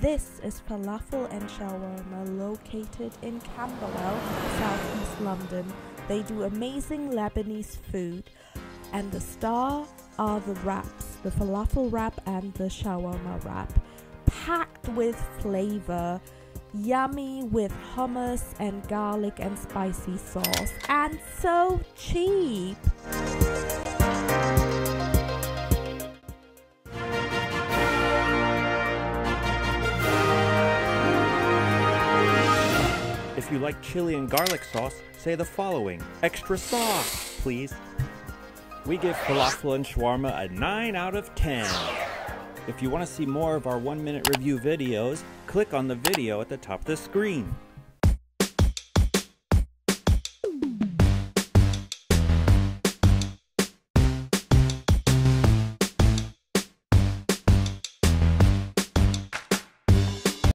This is Falafel and Shawarma located in Camberwell, southeast London. They do amazing Lebanese food, and the star are the wraps the falafel wrap and the shawarma wrap. Packed with flavor, yummy with hummus and garlic and spicy sauce, and so cheap. If you like chili and garlic sauce, say the following Extra sauce, please. We give falafel and shawarma a 9 out of 10. If you want to see more of our one minute review videos, click on the video at the top of the screen.